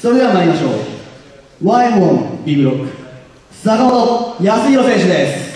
それでは参りましょう。Y1B ブロック。坂本康弘選手です。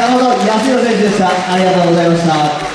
山本康弘選手でした。ありがとうございました。